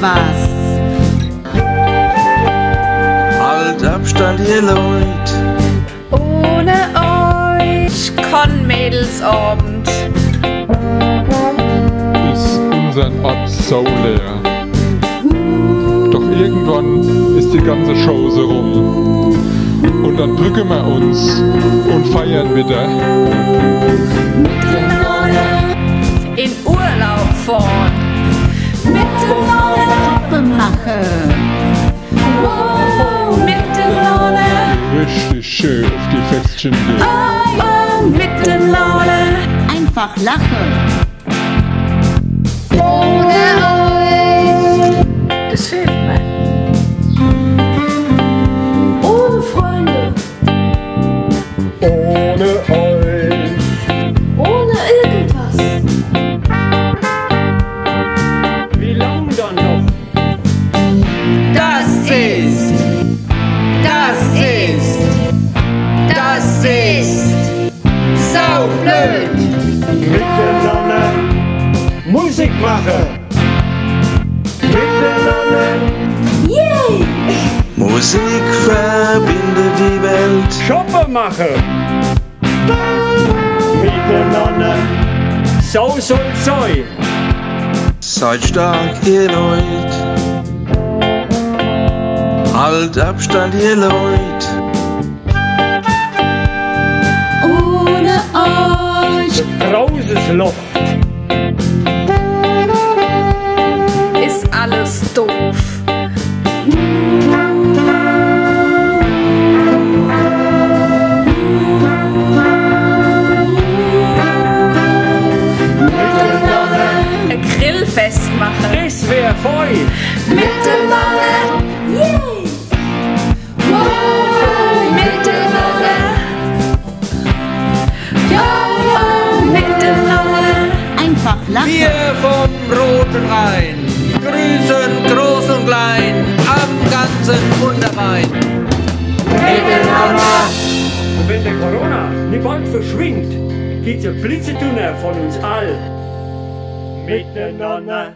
was. Halt Abstand, ihr Leute. Ohne euch kann Mädelsabend. ist unser Ort so leer. Doch irgendwann ist die ganze Chose rum. Und dann drücken wir uns und feiern wieder. Miteinander. Puppe machen. Miteinander. Richtig schön auf die Festchen gehen. Ah, Miteinander. Einfach lachen. Das fehlt mir. Ohne Freunde, Ohne euch. ohne irgendwas. Ist. Das ist. Das ist. So blöd. Miteinander Musik machen. Miteinander Yay! Musik verbindet die Welt. Shoppen machen. Miteinander so soll sein. Seid stark, ihr Leute. Halt Abstand, ihr Leute. Ohne euch. Großes Loch. Ist alles doof. Grillfest machen. Das wär voll. Miteinander. Einfach lachen. Wir vom Roten Rhein grüßen groß und klein am ganzen Unterbein. Und wenn der Corona nicht bald verschwindet, geht's ein Blitzetunnel von uns all. Miteinander